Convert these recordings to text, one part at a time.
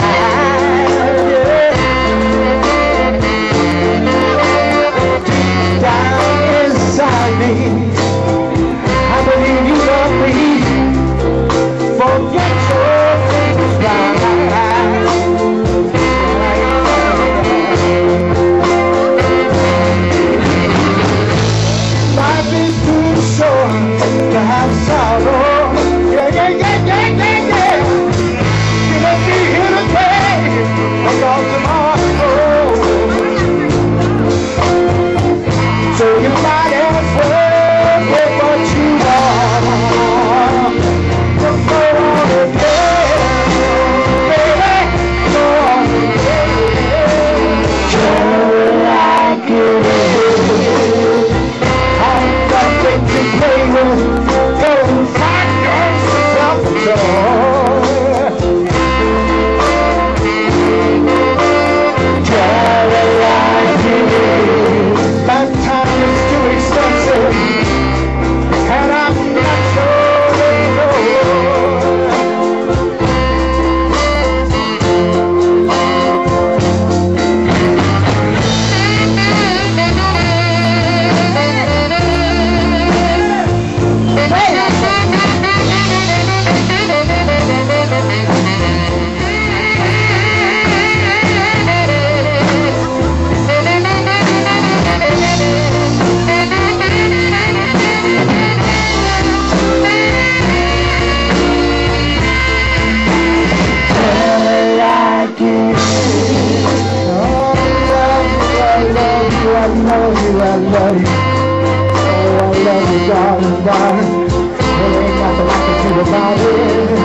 side. know you, I love you. Oh, I love you, darling, darling. There ain't nothing I can do about it.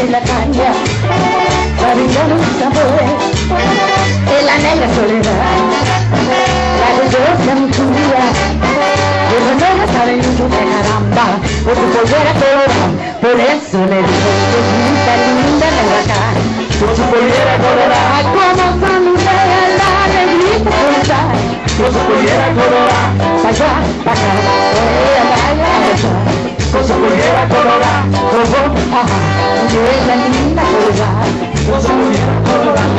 en la caña para brindar un sabor en la negra soledad. La ruidosa muchuría de Romero sabe mucho de caramba por tu polvera colorada. Por eso le digo que es linda, linda negra por su polvera colorada como familia la negrita soltar por su polvera colorada. Pa' allá, pa' acá con su pulguera colorada, que es la linda colorada, con su pulguera colorada.